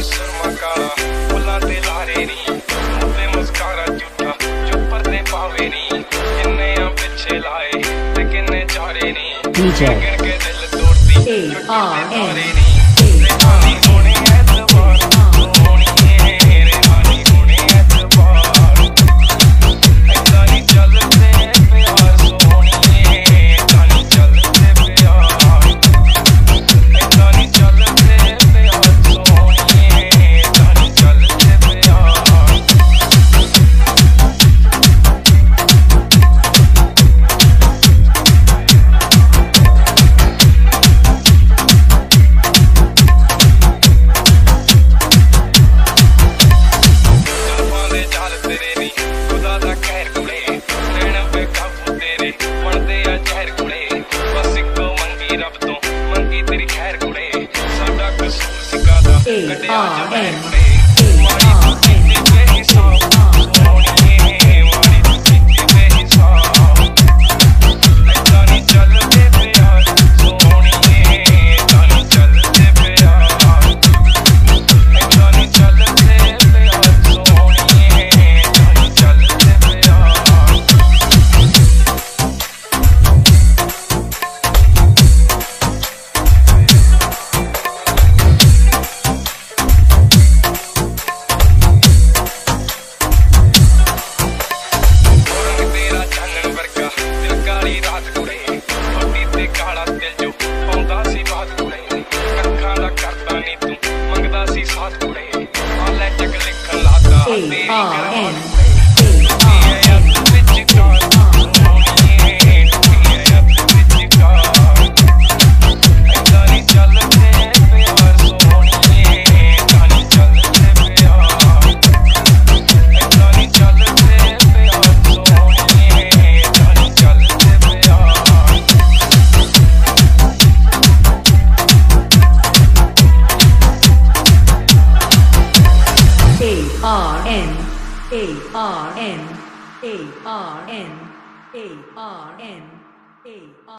ਕੋਈ ਸਰਮਾ ਕਾਲਾ ਬੁੱਲਾ ਤੇ ਲਾਰੇ ਨਹੀਂ ਤੇ ਮਸਕਾਰਾ ਝੂਠਾ ਚੁੱਪਰ ਤੇ ਪਾਵੇ ਨਹੀਂ ਕਿੰਨੇ ਆ ਪਿੱਛੇ ਲਾਏ ਤੇ ਕਿੰਨੇ ਚਾਰੇ ਨਹੀਂ DJ. A R N. A R M. A R M. R N A R N A R N A R N A R